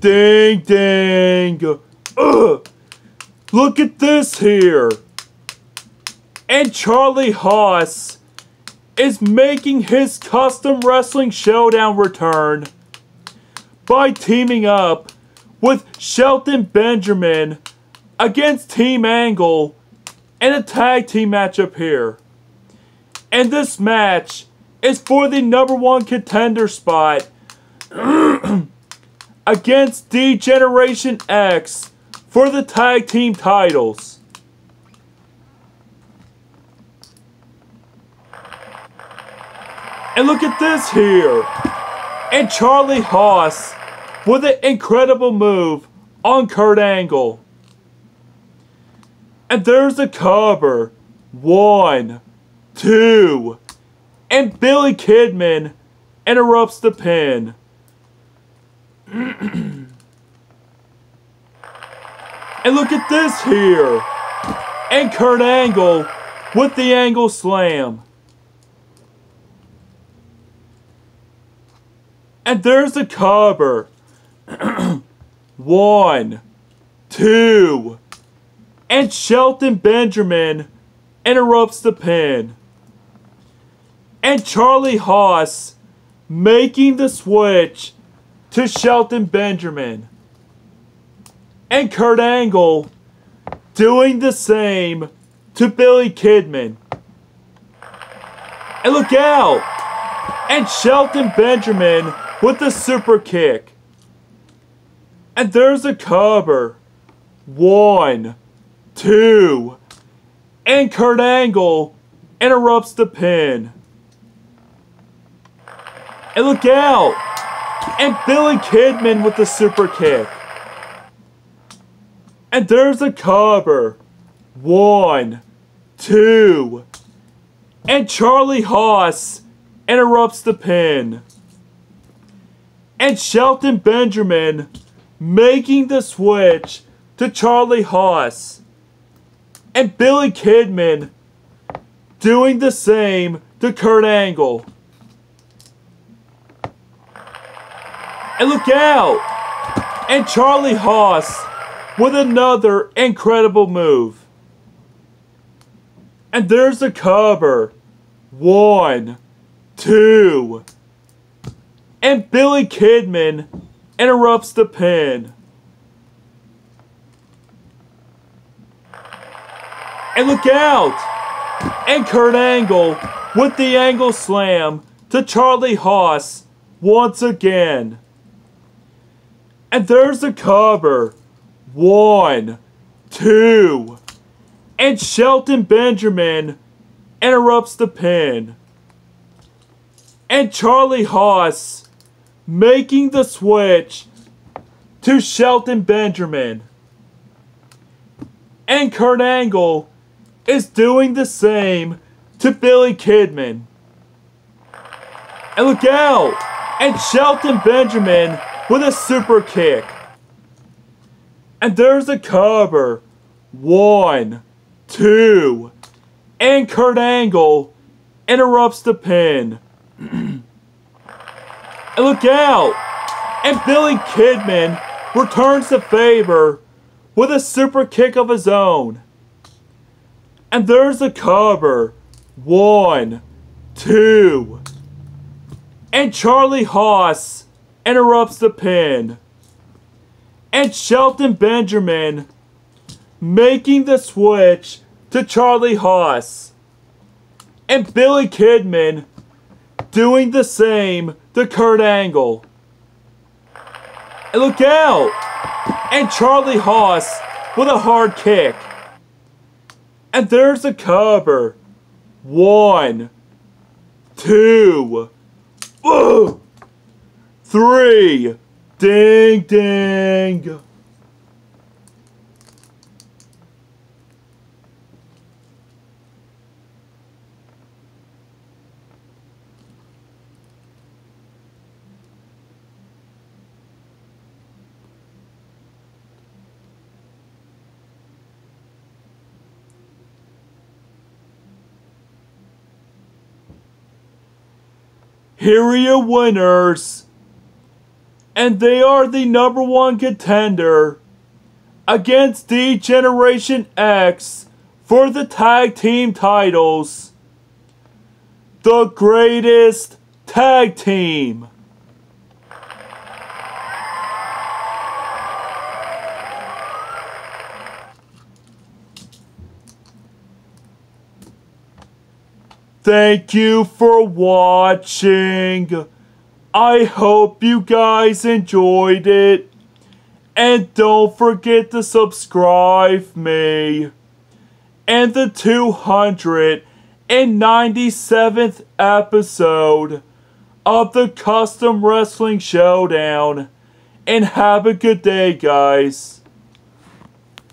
Ding ding. Ugh. Look at this here. And Charlie Haas is making his custom wrestling showdown return by teaming up with Shelton Benjamin against Team Angle in a tag team matchup here. And this match is for the number one contender spot against D Generation X for the tag team titles. And look at this here. And Charlie Haas with an incredible move on Kurt Angle. And there's the cover. One, two, and Billy Kidman interrupts the pin. and look at this here. And Kurt Angle with the angle slam. And there's the cover. One, two, and Shelton Benjamin interrupts the pin. And Charlie Haas making the switch to Shelton Benjamin. And Kurt Angle doing the same to Billy Kidman. And look out! And Shelton Benjamin with the super kick. And there's a cover. One, two, and Kurt Angle interrupts the pin. And look out! And Billy Kidman with the super kick. And there's a cover. One, two, and Charlie Haas interrupts the pin. And Shelton Benjamin making the switch to Charlie Haas. And Billy Kidman doing the same to Kurt Angle. And look out! And Charlie Haas with another incredible move. And there's the cover. One, two, and Billy Kidman interrupts the pin. And look out! And Kurt Angle with the angle slam to Charlie Haas once again. And there's the cover. One, two, and Shelton Benjamin interrupts the pin. And Charlie Haas making the switch to Shelton Benjamin. And Kurt Angle is doing the same to Billy Kidman. And look out! And Shelton Benjamin with a super kick. And there's a cover. One, two, and Kurt Angle interrupts the pin. and look out! And Billy Kidman returns the favor with a super kick of his own. And there's the cover. One, two, and Charlie Haas interrupts the pin. And Shelton Benjamin making the switch to Charlie Haas. And Billy Kidman doing the same to Kurt Angle. And look out! And Charlie Haas with a hard kick. And there's a cover. One, two, ugh, three, ding ding. Here are your winners. And they are the number one contender against D Generation X for the tag team titles. The greatest tag team. Thank you for watching. I hope you guys enjoyed it. And don't forget to subscribe me. And the 297th episode of the Custom Wrestling Showdown. And have a good day, guys.